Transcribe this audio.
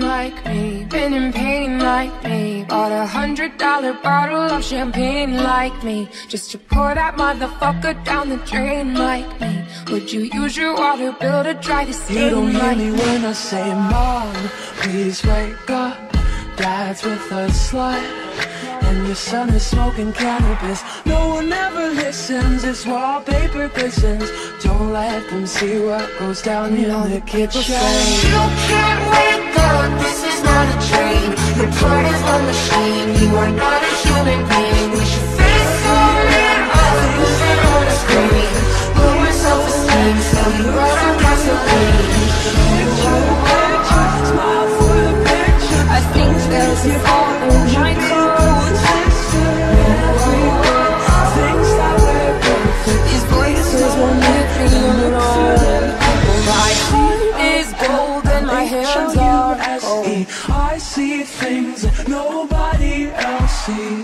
like me, been in pain like me. Bought a hundred dollar bottle of champagne like me, just to pour that motherfucker down the drain like me. Would you use your water bill to dry the stain You don't hear like me when I say, Mom, please wake up. Dad's with a slut, and your son is smoking cannabis. No one ever listens, it's wallpaper glistens. Don't let them see what goes down in the kitchen. You can't wake up, this is not a dream Your part is a machine, you are not a human being We should face all in losing self-esteem, you gasoline is gold and my hands are cold. I see things that nobody else sees.